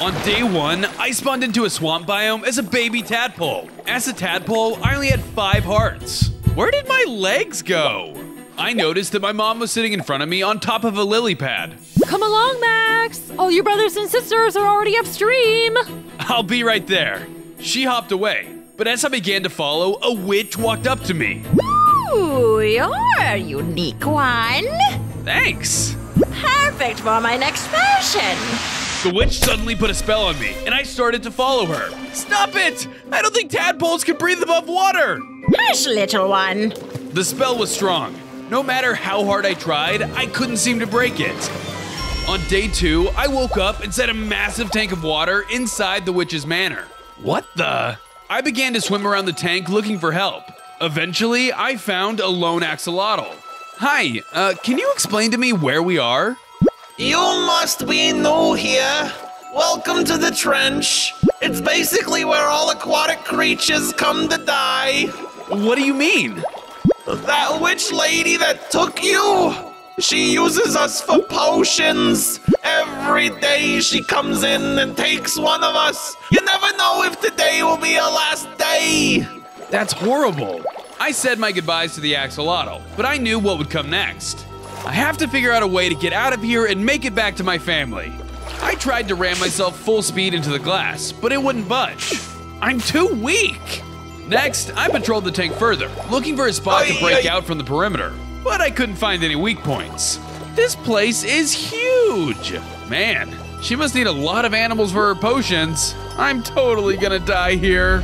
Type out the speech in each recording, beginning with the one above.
On day one, I spawned into a swamp biome as a baby tadpole. As a tadpole, I only had five hearts. Where did my legs go? I noticed that my mom was sitting in front of me on top of a lily pad. Come along, Max! All your brothers and sisters are already upstream! I'll be right there. She hopped away, but as I began to follow, a witch walked up to me. Ooh, you're a unique one. Thanks. Perfect for my next potion. The witch suddenly put a spell on me, and I started to follow her. Stop it! I don't think tadpoles can breathe above water! Hush, little one. The spell was strong. No matter how hard I tried, I couldn't seem to break it. On day two, I woke up and set a massive tank of water inside the witch's manor. What the? I began to swim around the tank looking for help. Eventually, I found a lone axolotl. Hi, uh, can you explain to me where we are? You must be new here. Welcome to the trench. It's basically where all aquatic creatures come to die. What do you mean? That witch lady that took you, she uses us for potions. Every day she comes in and takes one of us. You never know if today will be your last day. That's horrible. I said my goodbyes to the axolotl, but I knew what would come next. I have to figure out a way to get out of here and make it back to my family. I tried to ram myself full speed into the glass, but it wouldn't budge. I'm too weak. Next, I patrolled the tank further, looking for a spot to break out from the perimeter, but I couldn't find any weak points. This place is huge. Man, she must need a lot of animals for her potions. I'm totally gonna die here.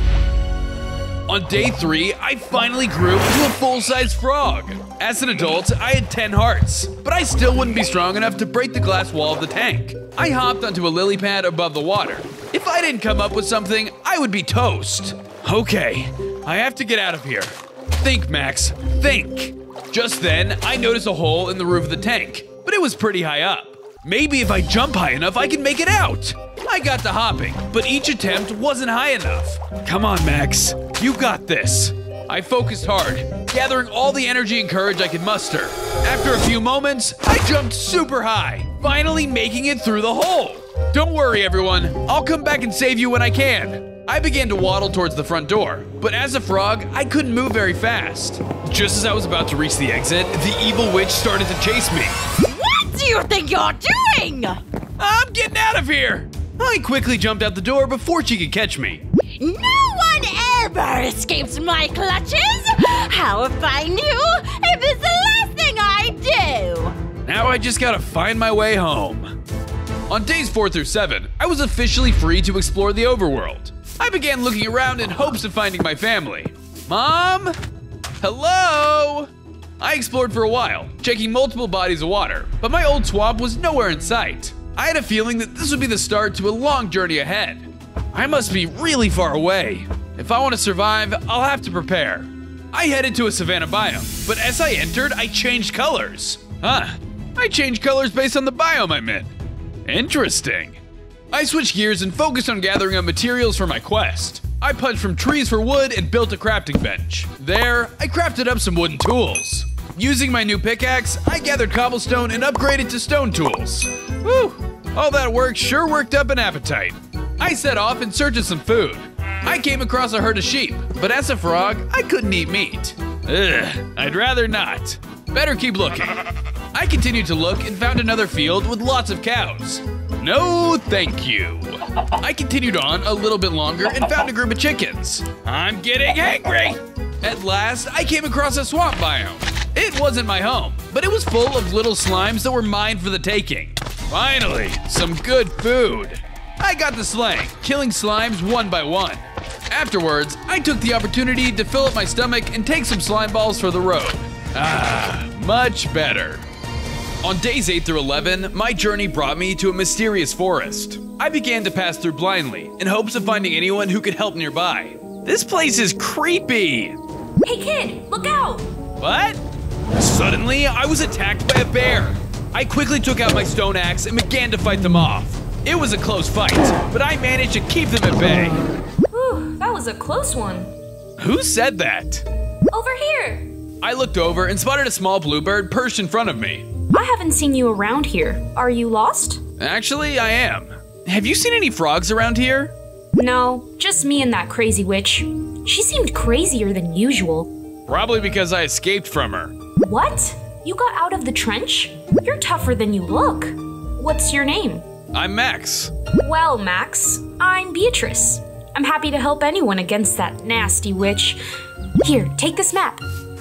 On day three, I finally grew into a full-size frog. As an adult, I had 10 hearts, but I still wouldn't be strong enough to break the glass wall of the tank. I hopped onto a lily pad above the water. If I didn't come up with something, I would be toast. Okay, I have to get out of here. Think, Max, think. Just then, I noticed a hole in the roof of the tank, but it was pretty high up. Maybe if I jump high enough, I can make it out. I got to hopping, but each attempt wasn't high enough. Come on, Max. You got this. I focused hard, gathering all the energy and courage I could muster. After a few moments, I jumped super high, finally making it through the hole. Don't worry, everyone. I'll come back and save you when I can. I began to waddle towards the front door, but as a frog, I couldn't move very fast. Just as I was about to reach the exit, the evil witch started to chase me. What do you think you're doing? I'm getting out of here! I quickly jumped out the door before she could catch me. No one ever escapes my clutches. How if I knew if it's the last thing I do? Now I just gotta find my way home. On days 4 through 7, I was officially free to explore the overworld. I began looking around in hopes of finding my family. Mom? Hello? I explored for a while, checking multiple bodies of water, but my old swamp was nowhere in sight. I had a feeling that this would be the start to a long journey ahead. I must be really far away. If I want to survive, I'll have to prepare. I headed to a savanna biome, but as I entered, I changed colors. Huh, I changed colors based on the biome I'm in. Interesting. I switched gears and focused on gathering up materials for my quest. I punched from trees for wood and built a crafting bench. There, I crafted up some wooden tools. Using my new pickaxe, I gathered cobblestone and upgraded to stone tools. Whew, all that work sure worked up an appetite. I set off in search of some food. I came across a herd of sheep, but as a frog, I couldn't eat meat. Ugh, I'd rather not. Better keep looking. I continued to look and found another field with lots of cows. No, thank you. I continued on a little bit longer and found a group of chickens. I'm getting angry. At last, I came across a swamp biome. It wasn't my home, but it was full of little slimes that were mine for the taking. Finally, some good food. I got the slang, killing slimes one by one. Afterwards, I took the opportunity to fill up my stomach and take some slime balls for the road. Ah, much better. On days 8 through 11, my journey brought me to a mysterious forest. I began to pass through blindly in hopes of finding anyone who could help nearby. This place is creepy. Hey kid, look out! What? Suddenly, I was attacked by a bear. I quickly took out my stone axe and began to fight them off. It was a close fight, but I managed to keep them at bay. Whew, that was a close one. Who said that? Over here! I looked over and spotted a small bluebird perched in front of me. I haven't seen you around here. Are you lost? Actually, I am. have you seen any frogs around here? No, just me and that crazy witch. She seemed crazier than usual. Probably because I escaped from her. What? You got out of the trench? You're tougher than you look. What's your name? I'm Max. Well, Max, I'm Beatrice. I'm happy to help anyone against that nasty witch. Here, take this map.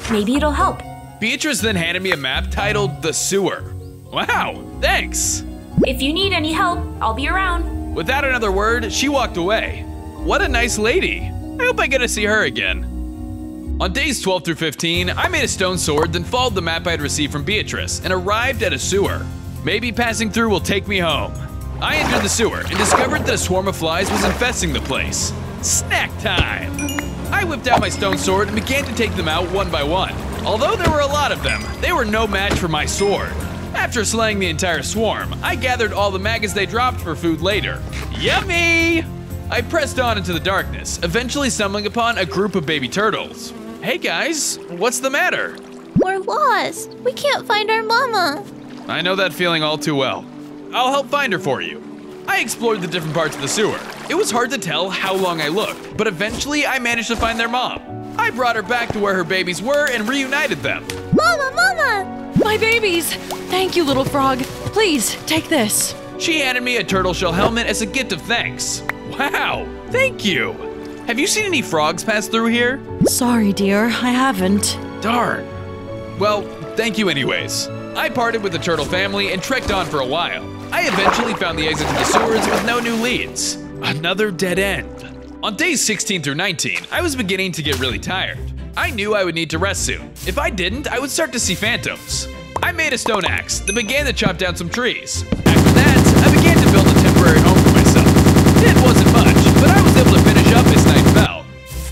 Maybe it'll help. Beatrice then handed me a map titled The Sewer. Wow, thanks. If you need any help, I'll be around. Without another word, she walked away. What a nice lady. I hope I get to see her again. On days 12 through 15, I made a stone sword, then followed the map I had received from Beatrice and arrived at a sewer. Maybe passing through will take me home. I entered the sewer and discovered that a swarm of flies was infesting the place. Snack time! I whipped out my stone sword and began to take them out one by one. Although there were a lot of them, they were no match for my sword. After slaying the entire swarm, I gathered all the maggots they dropped for food later. Yummy! I pressed on into the darkness, eventually stumbling upon a group of baby turtles. Hey guys, what's the matter? We're lost. We can't find our mama. I know that feeling all too well. I'll help find her for you. I explored the different parts of the sewer. It was hard to tell how long I looked, but eventually I managed to find their mom. I brought her back to where her babies were and reunited them. Mama, mama! My babies! Thank you, little frog. Please, take this. She handed me a turtle shell helmet as a gift of thanks. Wow, thank you. Have you seen any frogs pass through here? Sorry, dear, I haven't. Darn. Well, thank you anyways. I parted with the turtle family and trekked on for a while. I eventually found the exit to the sewers with no new leads. Another dead end. On days 16 through 19, I was beginning to get really tired. I knew I would need to rest soon. If I didn't, I would start to see phantoms. I made a stone axe that began to chop down some trees. After that, I began to build a temporary home for myself. It wasn't much, but I was able to finish up as night fell.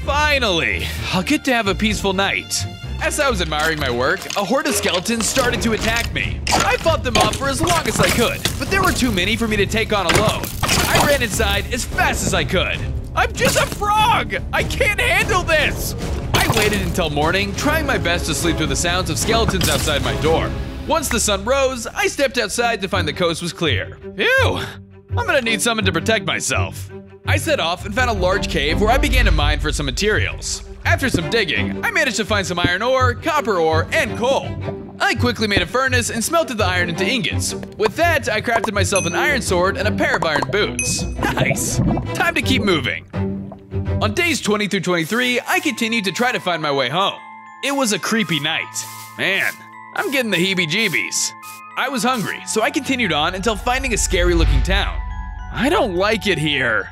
Finally, I'll get to have a peaceful night. As I was admiring my work, a horde of skeletons started to attack me. I fought them off for as long as I could, but there were too many for me to take on alone. I ran inside as fast as I could. I'm just a frog! I can't handle this! I waited until morning, trying my best to sleep through the sounds of skeletons outside my door. Once the sun rose, I stepped outside to find the coast was clear. Phew! I'm gonna need something to protect myself. I set off and found a large cave where I began to mine for some materials. After some digging, I managed to find some iron ore, copper ore, and coal. I quickly made a furnace and smelted the iron into ingots. With that, I crafted myself an iron sword and a pair of iron boots. Nice! Time to keep moving. On days 20 through 23, I continued to try to find my way home. It was a creepy night. Man, I'm getting the heebie jeebies. I was hungry, so I continued on until finding a scary looking town. I don't like it here.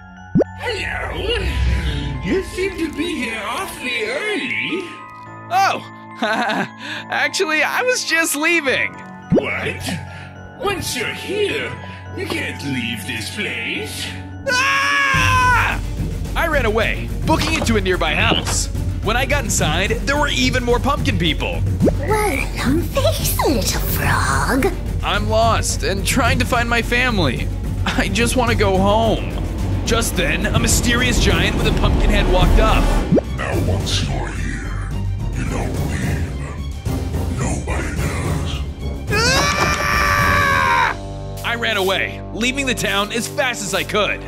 Hello. You seem to be here awfully early. Oh, actually, I was just leaving. What? Once you're here, you can't leave this place. Ah! I ran away, booking it to a nearby house. When I got inside, there were even more pumpkin people. Well, long face, little frog. I'm lost and trying to find my family. I just want to go home. Just then, a mysterious giant with a pumpkin head walked up. Now, once you're here, you don't leave. Nobody does. Ah! I ran away, leaving the town as fast as I could.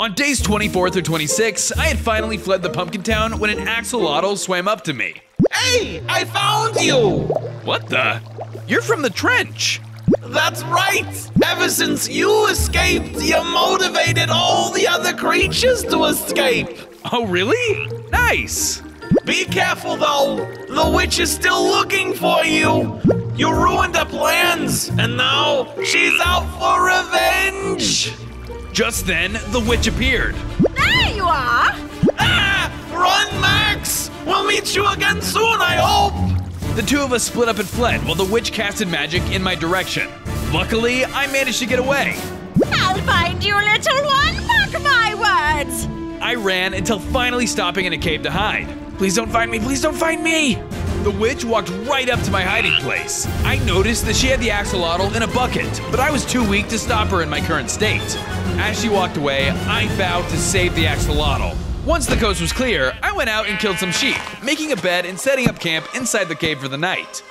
On days 24 through 26, I had finally fled the pumpkin town when an axolotl swam up to me. Hey, I found you! What the? You're from the trench. That's right! Ever since you escaped, you motivated all the other creatures to escape! Oh, really? Nice. Be careful though! The witch is still looking for you! You ruined her plans, and now she's out for revenge! Just then, the witch appeared. There you are! Ah! Run, Max! We'll meet you again soon, I hope! The two of us split up and fled while the witch casted magic in my direction. Luckily, I managed to get away. I'll find you, little one! Mark my words! I ran until finally stopping in a cave to hide. Please don't find me, please don't find me! The witch walked right up to my hiding place. I noticed that she had the axolotl in a bucket, but I was too weak to stop her in my current state. As she walked away, I vowed to save the axolotl. Once the coast was clear, I went out and killed some sheep, making a bed and setting up camp inside the cave for the night.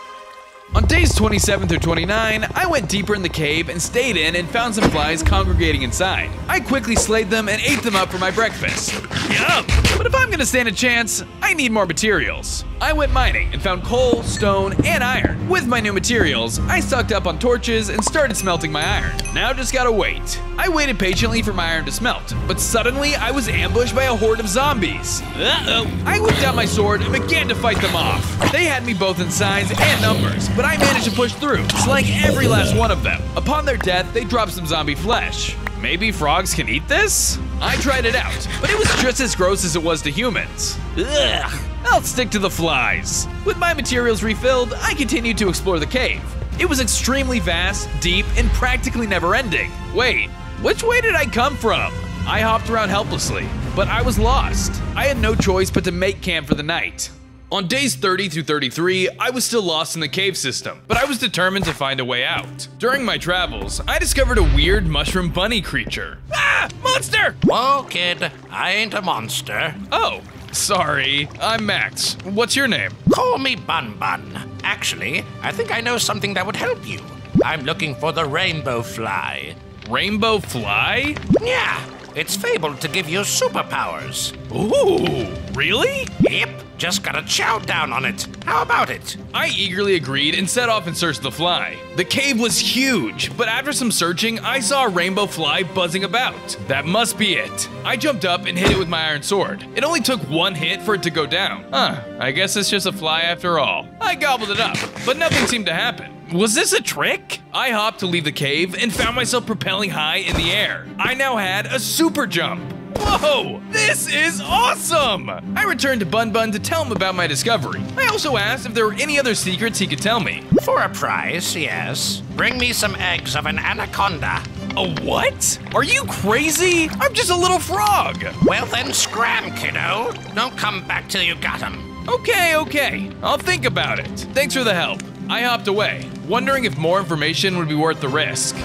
On days 27 through 29, I went deeper in the cave and stayed in and found some flies congregating inside. I quickly slayed them and ate them up for my breakfast. Yum! But if I'm gonna stand a chance, I need more materials. I went mining and found coal, stone, and iron. With my new materials, I stocked up on torches and started smelting my iron. Now just gotta wait. I waited patiently for my iron to smelt, but suddenly I was ambushed by a horde of zombies. Uh-oh. I whipped out my sword and began to fight them off. They had me both in size and numbers, but I managed to push through, slaying every last one of them. Upon their death, they dropped some zombie flesh. Maybe frogs can eat this? I tried it out, but it was just as gross as it was to humans. Ugh. I'll stick to the flies. With my materials refilled, I continued to explore the cave. It was extremely vast, deep, and practically never ending. Wait, which way did I come from? I hopped around helplessly, but I was lost. I had no choice but to make camp for the night. On days 30 through 33, I was still lost in the cave system, but I was determined to find a way out. During my travels, I discovered a weird mushroom bunny creature. Ah! Monster! Whoa, kid, I ain't a monster. Oh, sorry. I'm Max. What's your name? Call me Bun Bun. Actually, I think I know something that would help you. I'm looking for the rainbow fly. Rainbow Fly? Yeah, it's fabled to give you superpowers. Ooh, really? Yep, just gotta chow down on it. How about it? I eagerly agreed and set off in search of the fly. The cave was huge, but after some searching, I saw a rainbow fly buzzing about. That must be it. I jumped up and hit it with my iron sword. It only took one hit for it to go down. Huh, I guess it's just a fly after all. I gobbled it up, but nothing seemed to happen. Was this a trick? I hopped to leave the cave and found myself propelling high in the air. I now had a super jump. Whoa! This is awesome! I returned to Bun Bun to tell him about my discovery. I also asked if there were any other secrets he could tell me. For a price, yes. Bring me some eggs of an anaconda. A what? Are you crazy? I'm just a little frog. Well then, scram, kiddo. Don't come back till you got 'em. Okay, okay. I'll think about it. Thanks for the help. I hopped away, wondering if more information would be worth the risk.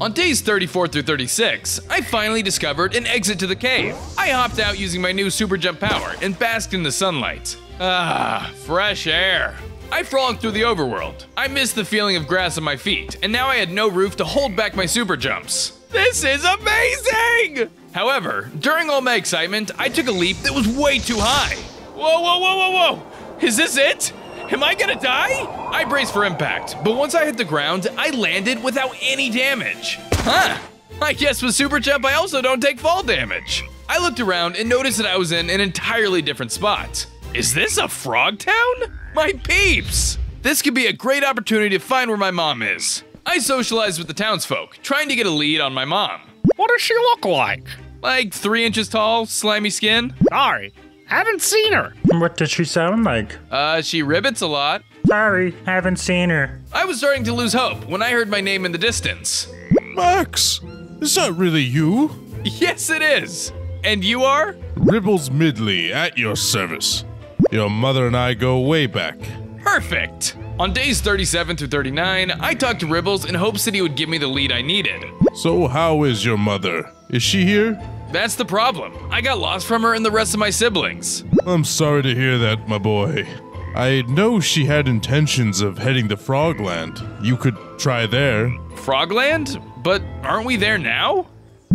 On days 34 through 36, I finally discovered an exit to the cave. I hopped out using my new super jump power and basked in the sunlight. Ah, fresh air. I frolicked through the overworld. I missed the feeling of grass on my feet, and now I had no roof to hold back my super jumps. This is amazing! However, during all my excitement, I took a leap that was way too high. Whoa, whoa, whoa, whoa, whoa! Is this it? Am I gonna die? I braced for impact, but once I hit the ground, I landed without any damage. Huh. I guess with Super Jump, I also don't take fall damage. I looked around and noticed that I was in an entirely different spot. Is this a frog town? My peeps! This could be a great opportunity to find where my mom is. I socialized with the townsfolk, trying to get a lead on my mom. What does she look like? Like three inches tall, slimy skin. Sorry, haven't seen her. What does she sound like? Uh, she ribbits a lot. Sorry, haven't seen her. I was starting to lose hope when I heard my name in the distance. Max, is that really you? Yes, it is. And you are? Ribbles Midley at your service. Your mother and I go way back. Perfect. On days 37 through 39, I talked to Ribbles in hopes that he would give me the lead I needed. So, how is your mother? Is she here? That's the problem. I got lost from her and the rest of my siblings. I'm sorry to hear that, my boy. I know she had intentions of heading to Frogland. You could try there. Frogland? But aren't we there now?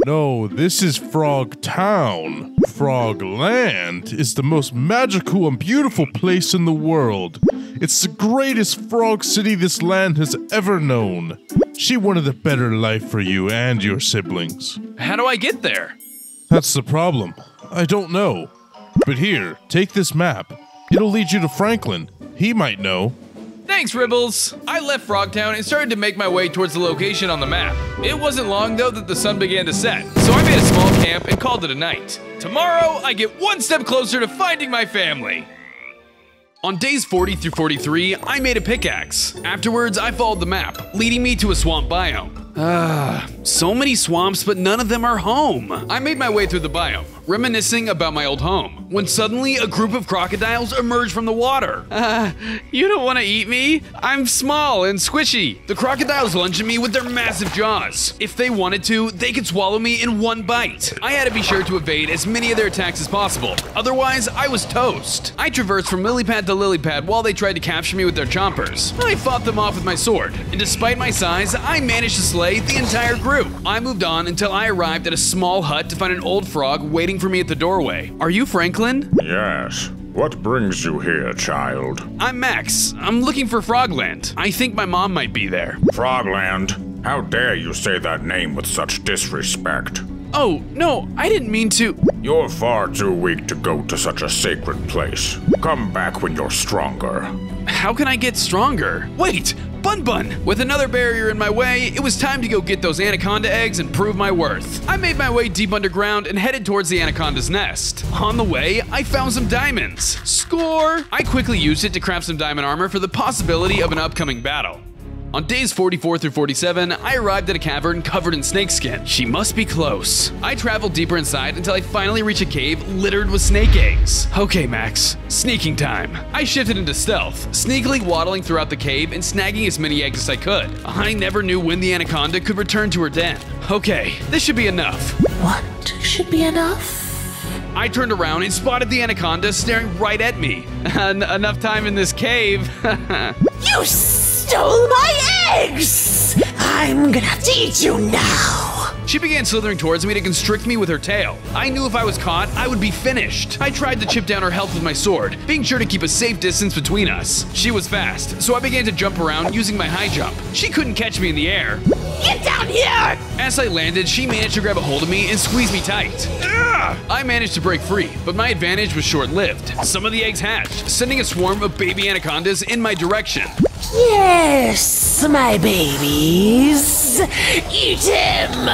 No, this is Frog Town. Frogland is the most magical and beautiful place in the world. It's the greatest frog city this land has ever known. She wanted a better life for you and your siblings. How do I get there? That's the problem. I don't know. But here, take this map. It'll lead you to Franklin. He might know. Thanks, Ribbles. I left Frogtown and started to make my way towards the location on the map. It wasn't long though that the sun began to set, so I made a small camp and called it a night. Tomorrow, I get one step closer to finding my family. On days 40 through 43, I made a pickaxe. Afterwards, I followed the map, leading me to a swamp biome. Ah, so many swamps, but none of them are home. I made my way through the biome, reminiscing about my old home, when suddenly a group of crocodiles emerged from the water. Uh, you don't want to eat me? I'm small and squishy. The crocodiles lunged at me with their massive jaws. If they wanted to, they could swallow me in one bite. I had to be sure to evade as many of their attacks as possible. Otherwise, I was toast. I traversed from lily pad to lily pad while they tried to capture me with their chompers. I fought them off with my sword, and despite my size, I managed to slay the entire group. I moved on until I arrived at a small hut to find an old frog waiting for me at the doorway. Are you Franklin? Yes. What brings you here, child? I'm Max. I'm looking for Frogland. I think my mom might be there. Frogland? How dare you say that name with such disrespect? Oh, no, I didn't mean to. You're far too weak to go to such a sacred place. Come back when you're stronger. How can I get stronger? Wait, Bun Bun! With another barrier in my way, it was time to go get those anaconda eggs and prove my worth. I made my way deep underground and headed towards the anaconda's nest. On the way, I found some diamonds. Score! I quickly used it to craft some diamond armor for the possibility of an upcoming battle. On days 44 through 47, I arrived at a cavern covered in snakeskin. She must be close. I traveled deeper inside until I finally reached a cave littered with snake eggs. Okay, Max, sneaking time. I shifted into stealth, sneakily waddling throughout the cave and snagging as many eggs as I could. I never knew when the anaconda could return to her den. Okay, this should be enough. What should be enough? I turned around and spotted the anaconda staring right at me. En- enough time in this cave. You stole my eggs! I'm gonna have to eat you now! She began slithering towards me to constrict me with her tail. I knew if I was caught, I would be finished. I tried to chip down her health with my sword, being sure to keep a safe distance between us. She was fast, so I began to jump around using my high jump. She couldn't catch me in the air. Get down here! As I landed, she managed to grab a hold of me and squeeze me tight. Ugh! I managed to break free, but my advantage was short lived. Some of the eggs hatched, sending a swarm of baby anacondas in my direction. Yes, my babies! Eat him!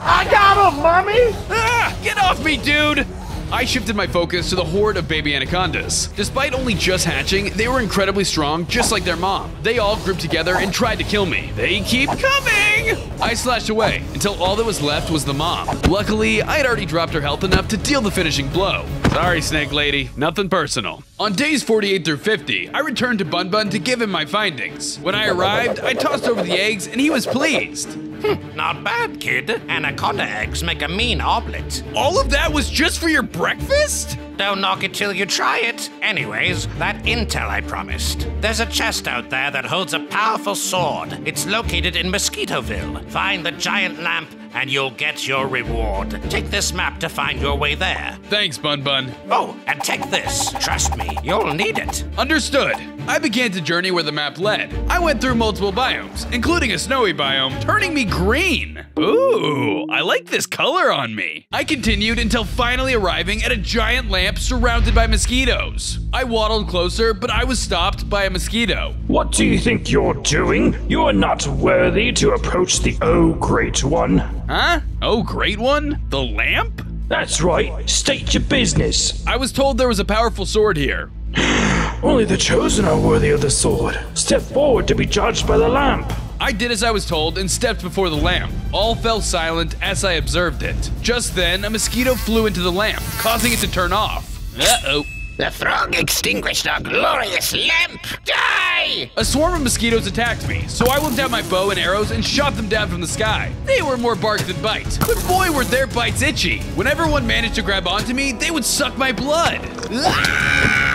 I got him, mommy! Ah! Get off me, dude! I shifted my focus to the horde of baby anacondas. Despite only just hatching, they were incredibly strong, just like their mom. They all grouped together and tried to kill me. They keep coming! I slashed away until all that was left was the mom. Luckily, I had already dropped her health enough to deal the finishing blow. Sorry, Snake Lady, nothing personal. On days 48 through 50, I returned to Bun Bun to give him my findings. When I arrived, I tossed over the eggs and he was pleased. Hmm, not bad, kid. Anaconda eggs make a mean omelet. All of that was just for your breakfast? Don't knock it till you try it. Anyways, that intel I promised. There's a chest out there that holds a powerful sword. It's located in Mosquitoville. Find the giant lamp and you'll get your reward. Take this map to find your way there. Thanks, Bun Bun. Oh, and take this. Trust me, you'll need it. Understood. I began to journey where the map led. I went through multiple biomes, including a snowy biome, turning me green. Ooh, I like this color on me. I continued until finally arriving at a giant lamp surrounded by mosquitoes. I waddled closer, but I was stopped by a mosquito. What do you think you're doing? You are not worthy to approach the Oh Great One. Huh? Oh, great one? The lamp? That's right. State your business. I was told there was a powerful sword here. Only the chosen are worthy of the sword. Step forward to be judged by the lamp. I did as I was told and stepped before the lamp. All fell silent as I observed it. Just then, a mosquito flew into the lamp, causing it to turn off. Uh oh. The frog extinguished our glorious lamp. Die! A swarm of mosquitoes attacked me, so I whipped out my bow and arrows and shot them down from the sky. They were more bark than bite, but boy were their bites itchy. Whenever one managed to grab onto me, they would suck my blood.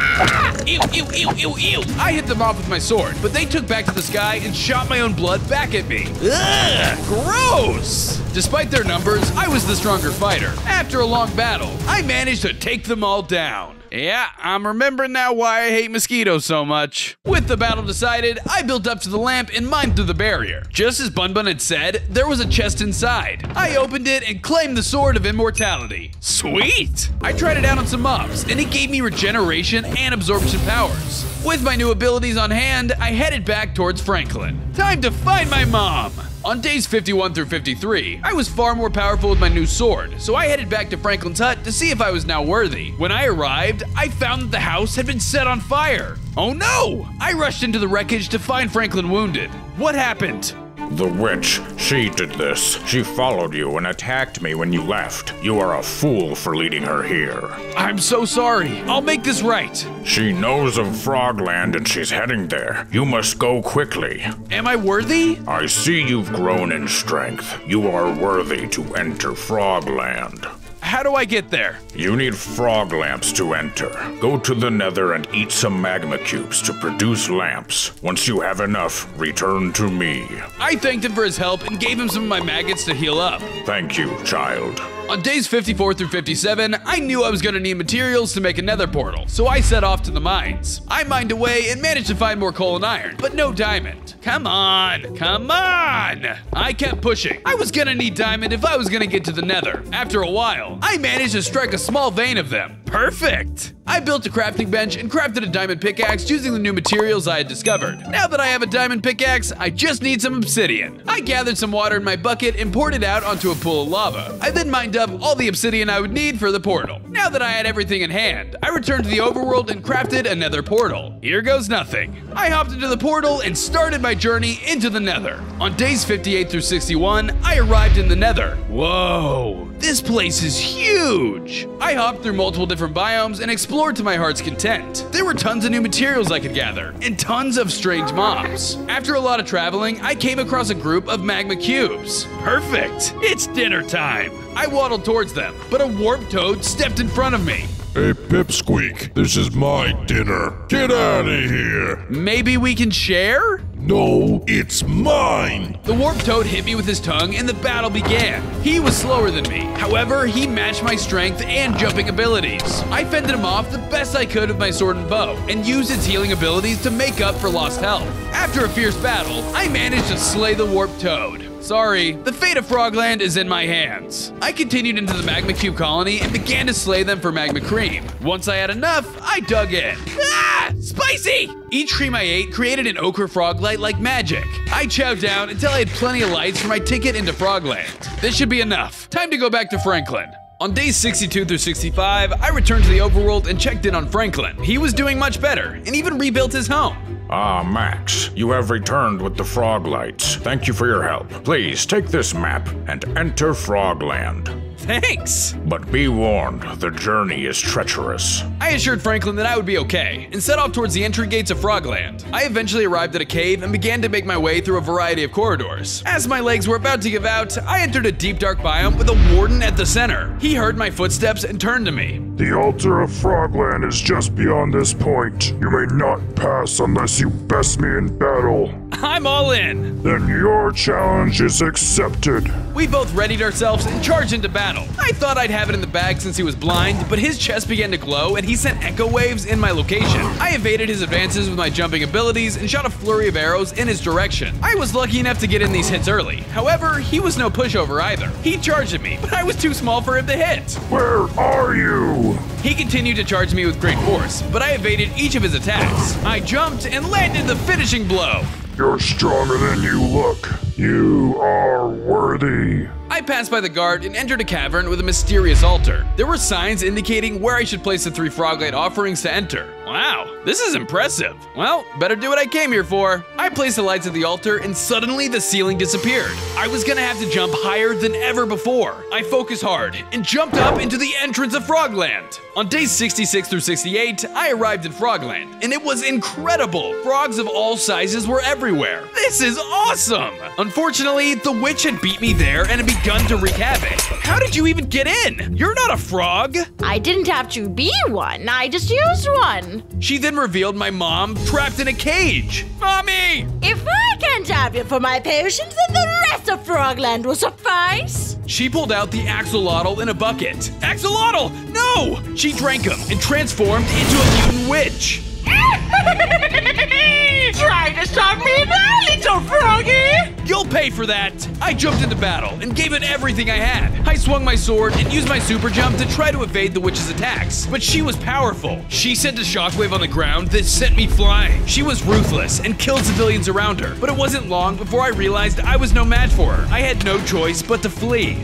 Ew, ew, ew, ew, ew. I hit them off with my sword, but they took back to the sky and shot my own blood back at me. Ugh, gross! Despite their numbers, I was the stronger fighter. After a long battle, I managed to take them all down. Yeah, I'm remembering now why I hate mosquitoes so much. With the battle decided, I built up to the lamp and mined through the barrier. Just as Bun Bun had said, there was a chest inside. I opened it and claimed the Sword of Immortality. Sweet! I tried it out on some mobs, and it gave me regeneration and absorption powers. With my new abilities on hand, I headed back towards Franklin. Time to find my mom! On days 51 through 53, I was far more powerful with my new sword, so I headed back to Franklin's hut to see if I was now worthy. When I arrived, I found that the house had been set on fire. Oh no! I rushed into the wreckage to find Franklin wounded. What happened? The witch, she did this. She followed you and attacked me when you left. You are a fool for leading her here. I'm so sorry. I'll make this right. She knows of Frogland and she's heading there. You must go quickly. Am I worthy? I see you've grown in strength. You are worthy to enter Frogland. How do I get there? You need frog lamps to enter. Go to the nether and eat some magma cubes to produce lamps. Once you have enough, return to me. I thanked him for his help and gave him some of my maggots to heal up. Thank you, child. On days 54 through 57, I knew I was going to need materials to make a nether portal, so I set off to the mines. I mined away and managed to find more coal and iron, but no diamond. Come on, come on! I kept pushing. I was gonna need diamond if I was gonna get to the nether. After a while, I managed to strike a small vein of them. Perfect! I built a crafting bench and crafted a diamond pickaxe using the new materials I had discovered. Now that I have a diamond pickaxe, I just need some obsidian. I gathered some water in my bucket and poured it out onto a pool of lava. I then mined up all the obsidian I would need for the portal. Now that I had everything in hand, I returned to the overworld and crafted another portal. Here goes nothing. I hopped into the portal and started my journey into the nether. On days 58 through 61, I arrived in the nether. Whoa, this place is huge! I hopped through multiple different biomes and explored to my heart's content. There were tons of new materials I could gather, and tons of strange mobs. After a lot of traveling, I came across a group of magma cubes. Perfect! It's dinner time! I waddled towards them, but a warp toad stepped in front of me. Hey, Pipsqueak, this is my dinner. Get out of here. Maybe we can share? No, it's mine. The warp toad hit me with his tongue and the battle began. He was slower than me. However, he matched my strength and jumping abilities. I fended him off the best I could with my sword and bow and used its healing abilities to make up for lost health. After a fierce battle, I managed to slay the warp toad. Sorry, the fate of Frogland is in my hands. I continued into the Magma Cube colony and began to slay them for Magma Cream. Once I had enough, I dug in. Ah! Spicy! Each cream I ate created an ochre frog light like magic. I chowed down until I had plenty of lights for my ticket into Frogland. This should be enough. Time to go back to Franklin. On days 62 through 65, I returned to the overworld and checked in on Franklin. He was doing much better and even rebuilt his home. Ah, Max, you have returned with the frog lights. Thank you for your help. Please take this map and enter Frogland. Thanks! But be warned, the journey is treacherous. I assured Franklin that I would be okay and set off towards the entry gates of Frogland. I eventually arrived at a cave and began to make my way through a variety of corridors. As my legs were about to give out, I entered a deep dark biome with a warden at the center. He heard my footsteps and turned to me. The altar of Frogland is just beyond this point. You may not pass unless you best me in battle. I'm all in! Then your challenge is accepted. We both readied ourselves and charged into battle. I thought I'd have it in the bag since he was blind, but his chest began to glow and he sent echo waves in my location. I evaded his advances with my jumping abilities and shot a flurry of arrows in his direction. I was lucky enough to get in these hits early. However, he was no pushover either. He charged at me, but I was too small for him to hit. Where are you? He continued to charge me with great force, but I evaded each of his attacks. I jumped and landed the finishing blow. You're stronger than you look. You are worthy. I passed by the guard and entered a cavern with a mysterious altar. There were signs indicating where I should place the three Froglight offerings to enter. Wow, this is impressive. Well, better do what I came here for. I placed the lights at the altar and suddenly the ceiling disappeared. I was gonna have to jump higher than ever before. I focused hard and jumped up into the entrance of Frogland. On days 66 through 68, I arrived in Frogland, and it was incredible. Frogs of all sizes were everywhere. This is awesome! Unfortunately, the witch had beat me there and had begun to wreak havoc. How did you even get in? You're not a frog! I didn't have to be one, I just used one. She then revealed my mom trapped in a cage. Mommy! If I can't have you for my patience, then the rest of Frogland will suffice. She pulled out the axolotl in a bucket. Axolotl! No! She drank him and transformed into a mutant witch. Try to stop me now, little froggy! You'll pay for that! I jumped into battle and gave it everything I had. I swung my sword and used my super jump to try to evade the witch's attacks, but she was powerful. She sent a shockwave on the ground that sent me flying. She was ruthless and killed civilians around her, but it wasn't long before I realized I was no match for her. I had no choice but to flee.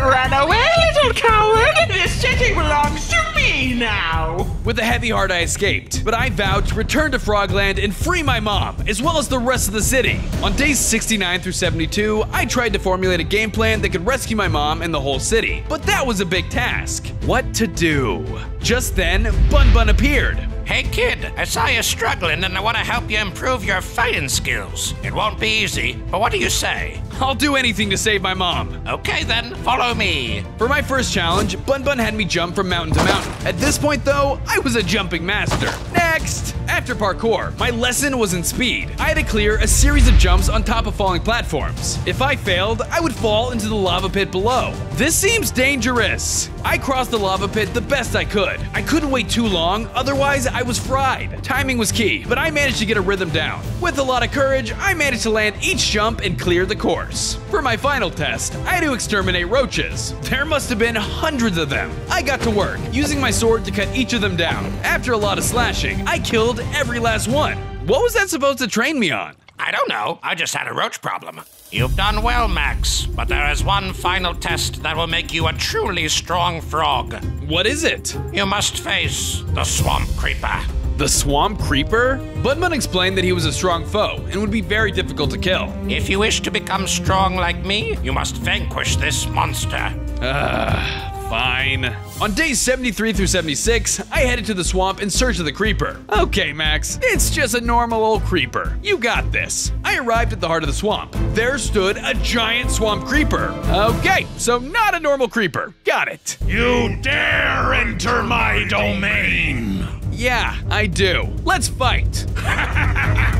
Run away, little coward! This city belongs to me now! With a heavy heart, I escaped, but I vowed to return to Frogland and free my mom, as well as the rest of the city. On days 69 through 72, I tried to formulate a game plan that could rescue my mom and the whole city, but that was a big task. What to do? Just then, Bun Bun appeared. Hey kid, I saw you struggling and I want to help you improve your fighting skills. It won't be easy, but what do you say? I'll do anything to save my mom. Okay then, follow me. For my first challenge, Bun Bun had me jump from mountain to mountain. At this point, though, I was a jumping master. Next! After parkour, my lesson was in speed. I had to clear a series of jumps on top of falling platforms. If I failed, I would fall into the lava pit below. This seems dangerous. I crossed the lava pit the best I could. I couldn't wait too long, otherwise I was fried. Timing was key, but I managed to get a rhythm down. With a lot of courage, I managed to land each jump and clear the course. For my final test, I had to exterminate roaches. There must have been hundreds of them. I got to work, using my sword to cut each of them down. After a lot of slashing, I killed every last one. What was that supposed to train me on? I don't know. I just had a roach problem. You've done well, Max, but there is one final test that will make you a truly strong frog. What is it? You must face the swamp creeper. The swamp creeper? Bun Bun explained that he was a strong foe and would be very difficult to kill. If you wish to become strong like me, you must vanquish this monster. Ah. Fine. On days 73 through 76, I headed to the swamp in search of the creeper. Okay, Max, it's just a normal old creeper. You got this. I arrived at the heart of the swamp. There stood a giant swamp creeper. Okay, so not a normal creeper. Got it. You dare enter my domain! Yeah, I do. Let's fight.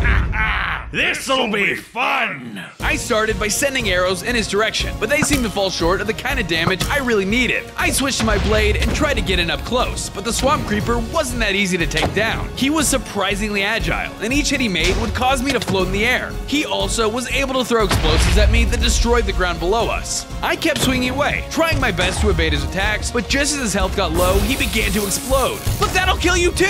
This'll be fun! I started by sending arrows in his direction, but they seemed to fall short of the kind of damage I really needed. I switched to my blade and tried to get in up close, but the swamp creeper wasn't that easy to take down. He was surprisingly agile, and each hit he made would cause me to float in the air. He also was able to throw explosives at me that destroyed the ground below us. I kept swinging away, trying my best to evade his attacks, but just as his health got low, he began to explode. But that'll kill you too!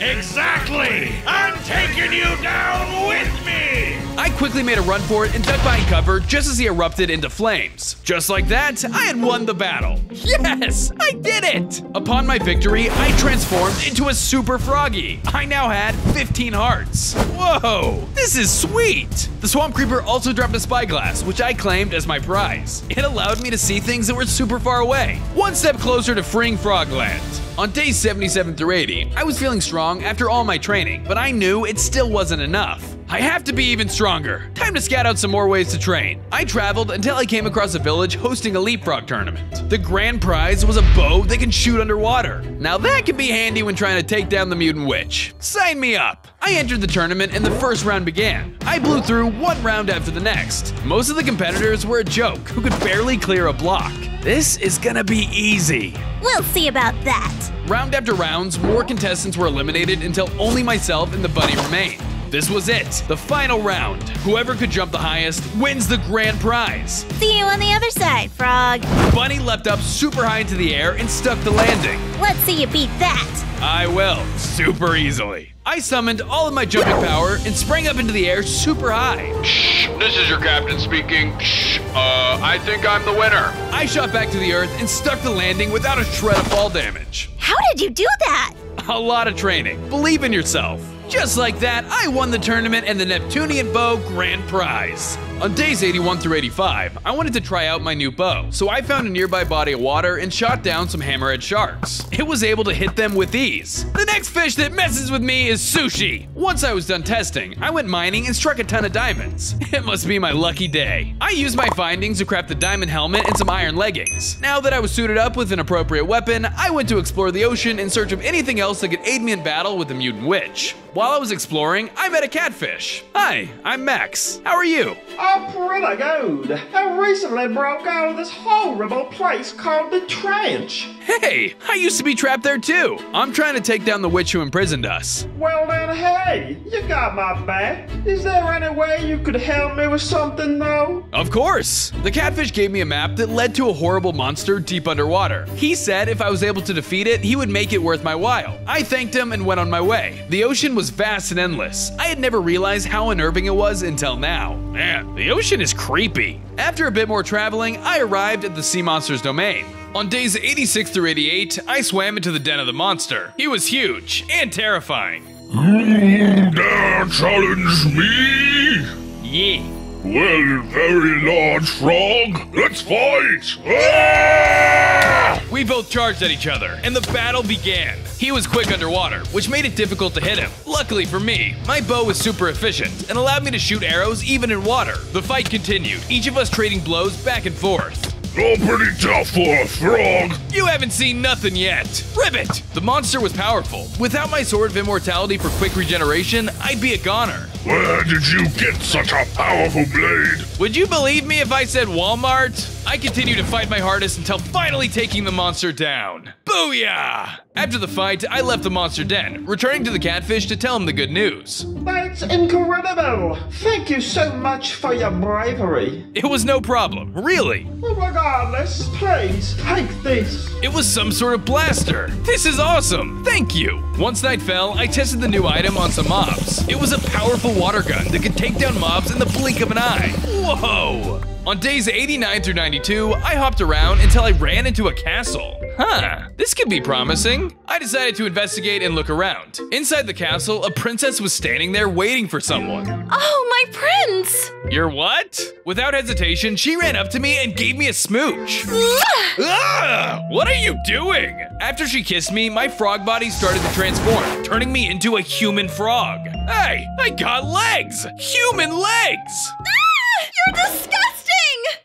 Exactly! I'm taking you down with me! I quickly made a run for it and ducked behind cover just as he erupted into flames. Just like that, I had won the battle. Yes, I did it! Upon my victory, I transformed into a super froggy. I now had 15 hearts. Whoa, this is sweet! The swamp creeper also dropped a spyglass, which I claimed as my prize. It allowed me to see things that were super far away, one step closer to freeing Frogland. On days 77 through 80, I was feeling strong after all my training, but I knew it still wasn't enough. I have to be even stronger. Time to scout out some more ways to train. I traveled until I came across a village hosting a leapfrog tournament. The grand prize was a bow that can shoot underwater. Now that can be handy when trying to take down the mutant witch. Sign me up. I entered the tournament and the first round began. I blew through one round after the next. Most of the competitors were a joke who could barely clear a block. This is gonna be easy. We'll see about that. Round after rounds, more contestants were eliminated until only myself and the bunny remained. This was it, the final round. Whoever could jump the highest wins the grand prize. See you on the other side, Frog. Bunny leapt up super high into the air and stuck the landing. Let's see you beat that. I will, super easily. I summoned all of my jumping power and sprang up into the air super high. Shh, this is your captain speaking. Shh, uh, I think I'm the winner. I shot back to the earth and stuck the landing without a shred of fall damage. How did you do that? A lot of training. Believe in yourself. Just like that, I won the tournament and the Neptunian Bow Grand Prize. On days 81 through 85, I wanted to try out my new bow, so I found a nearby body of water and shot down some hammerhead sharks. It was able to hit them with ease. The next fish that messes with me is sushi. Once I was done testing, I went mining and struck a ton of diamonds. It must be my lucky day. I used my findings to craft a diamond helmet and some iron leggings. Now that I was suited up with an appropriate weapon, I went to explore the ocean in search of anything else that could aid me in battle with the mutant witch. While I was exploring, I met a catfish. Hi, I'm Max. How are you? Oh, pretty good. I recently broke out of this horrible place called the Trench. Hey, I used to be trapped there too. I'm trying to take down the witch who imprisoned us. Well then, hey, you got my back. Is there any way you could help me with something though? Of course! The catfish gave me a map that led to a horrible monster deep underwater. He said if I was able to defeat it, he would make it worth my while. I thanked him and went on my way. The ocean was vast and endless. I had never realized how unnerving it was until now. Man, The ocean is creepy. After a bit more traveling, I arrived at the sea monster's domain. On days 86 through 88, I swam into the den of the monster. He was huge and terrifying. You dare challenge me? Yeah. Well, very large frog, let's fight! Ah! We both charged at each other, and the battle began. He was quick underwater, which made it difficult to hit him. Luckily for me, my bow was super efficient and allowed me to shoot arrows even in water. The fight continued, each of us trading blows back and forth. You're pretty tough for a frog. You haven't seen nothing yet. Ribbit! The monster was powerful. Without my sword of immortality for quick regeneration, I'd be a goner. Where did you get such a powerful blade? Would you believe me if I said Walmart? I continue to fight my hardest until finally taking the monster down. Booyah! After the fight, I left the monster den, returning to the catfish to tell him the good news. That's incredible! Thank you so much for your bravery. It was no problem, really. Regardless, please take this. It was some sort of blaster. This is awesome. Thank you. Once night fell, I tested the new item on some mobs. It was a powerful water gun that could take down mobs in the blink of an eye. Whoa! On days 89 through 92, I hopped around until I ran into a castle. Huh, this could be promising. I decided to investigate and look around. Inside the castle, a princess was standing there waiting for someone. Oh, my prince! Your what? Without hesitation, she ran up to me and gave me a smooch. ah! What are you doing? After she kissed me, my frog body started to transform, turning me into a human frog. Hey, I got legs! Human legs! Ah, you're disgusting!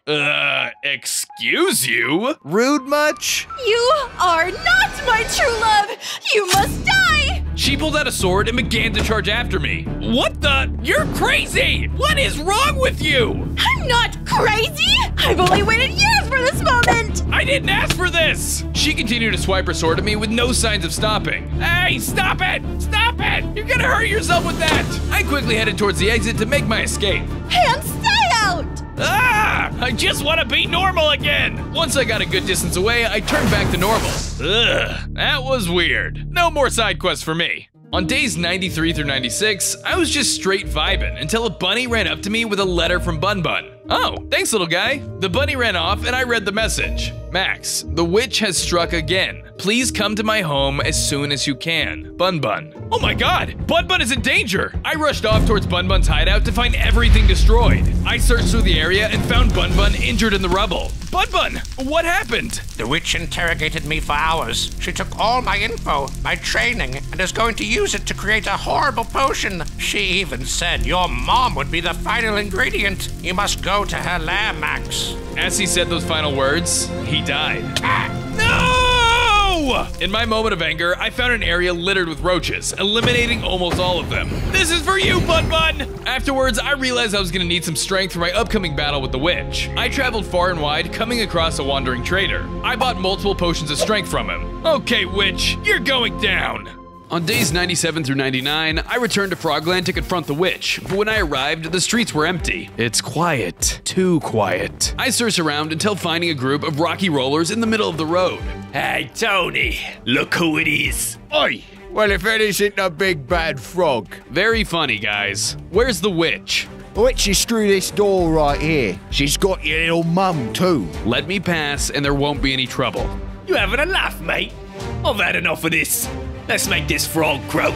Uh, excuse you? Rude much? You are not my true love! You must die! She pulled out a sword and began to charge after me. What the? You're crazy! What is wrong with you? I'm not crazy! I've only waited years for this moment! I didn't ask for this! She continued to swipe her sword at me with no signs of stopping. Hey, stop it! Stop it! You're gonna hurt yourself with that! I quickly headed towards the exit to make my escape. Hand, stay out! Ah! I just want to be normal again! Once I got a good distance away, I turned back to normal. Ugh, that was weird. No more side quests for me. On days 93 through 96, I was just straight vibing until a bunny ran up to me with a letter from Bun Bun. Oh, thanks, little guy. The bunny ran off and I read the message. Max, the witch has struck again. Please come to my home as soon as you can. Bun Bun. Oh my god, Bun Bun is in danger! I rushed off towards Bun Bun's hideout to find everything destroyed. I searched through the area and found Bun Bun injured in the rubble. Bun Bun, what happened? The witch interrogated me for hours. She took all my info, my training, and is going to use it to create a horrible potion. She even said your mom would be the final ingredient. You must go to her lair, Max. As he said those final words, he died. Ah, no! In my moment of anger, I found an area littered with roaches, eliminating almost all of them. This is for you, Bun Bun! Afterwards, I realized I was gonna need some strength for my upcoming battle with the witch. I traveled far and wide, coming across a wandering trader. I bought multiple potions of strength from him. Okay, witch, you're going down! On days 97 through 99, I returned to Frogland to confront the witch, but when I arrived, the streets were empty. It's quiet. Too quiet. I searched around until finding a group of rocky rollers in the middle of the road. Hey, Tony, look who it is. Oi! Well, if it isn't a big bad frog. Very funny, guys. Where's the witch? The witch is through this door right here. She's got your little mum, too. Let me pass, and there won't be any trouble. You having a laugh, mate? I've had enough of this. Let's make this frog croak.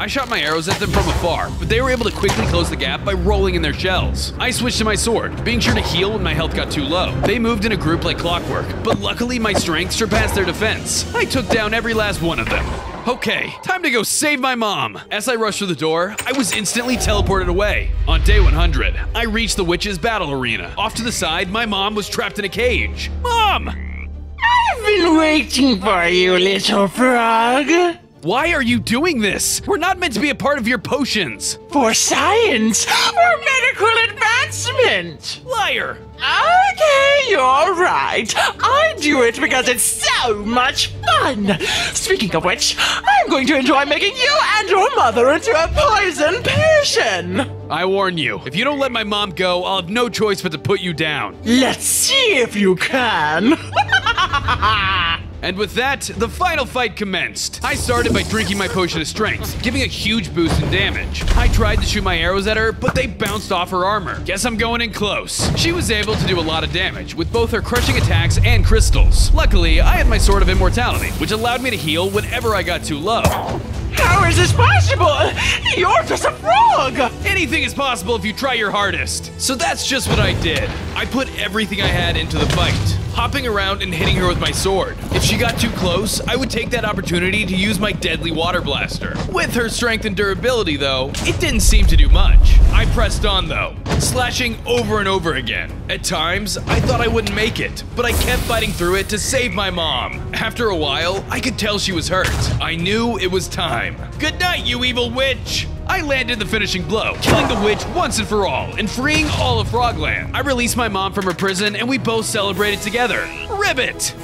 I shot my arrows at them from afar, but they were able to quickly close the gap by rolling in their shells. I switched to my sword, being sure to heal when my health got too low. They moved in a group like clockwork, but luckily my strength surpassed their defense. I took down every last one of them. Okay, time to go save my mom. As I rushed through the door, I was instantly teleported away. On day 100, I reached the witch's battle arena. Off to the side, my mom was trapped in a cage. Mom! I've been waiting for you, little frog. Why are you doing this? We're not meant to be a part of your potions. For science or medical advancement. Liar. Okay, you're right. I do it because it's so much fun. Speaking of which, I'm going to enjoy making you and your mother into a poison potion. I warn you, if you don't let my mom go, I'll have no choice but to put you down. Let's see if you can. And with that, the final fight commenced. I started by drinking my potion of strength, giving a huge boost in damage. I tried to shoot my arrows at her, but they bounced off her armor. Guess I'm going in close. She was able to do a lot of damage with both her crushing attacks and crystals. Luckily, I had my sword of immortality, which allowed me to heal whenever I got too low. How is this possible? You're just a frog! Anything is possible if you try your hardest. So that's just what I did. I put everything I had into the fight, hopping around and hitting her with my sword. If she got too close, I would take that opportunity to use my deadly water blaster. With her strength and durability, though, it didn't seem to do much. I pressed on, though, slashing over and over again. At times, I thought I wouldn't make it, but I kept fighting through it to save my mom. After a while, I could tell she was hurt. I knew it was time. Good night, you evil witch! I landed the finishing blow, killing the witch once and for all, and freeing all of Frogland. I released my mom from her prison, and we both celebrated together. Ribbit!